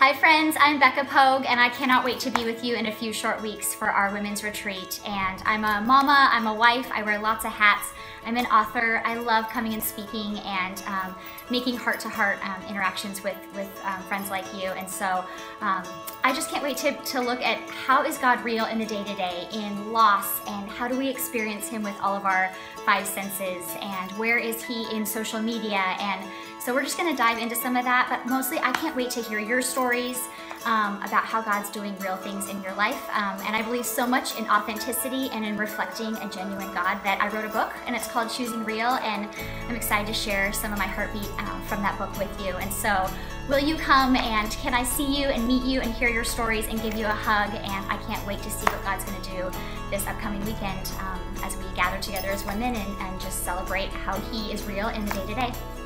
Hi friends, I'm Bekah Pogue and I cannot wait to be with you in a few short weeks for our women's retreat. And I'm a mama, I'm a wife, I wear lots of hats. I'm an author. I love coming and speaking and um, making heart-to-heart um, interactions with, with um, friends like you. And so um, I just can't wait to, to look at how is God real in the day-to-day, -day, in loss, and how do we experience Him with all of our five senses, and where is He in social media, and so we're just gonna dive into some of that, but mostly I can't wait to hear your stories um, about how God's doing real things in your life. Um, and I believe so much in authenticity and in reflecting a genuine God that I wrote a book and it's called Choosing Real and I'm excited to share some of my heartbeat um, from that book with you. And so will you come and can I see you and meet you and hear your stories and give you a hug and I can't wait to see what God's gonna do this upcoming weekend um, as we gather together as women and, and just celebrate how he is real in the day-to-day. -day.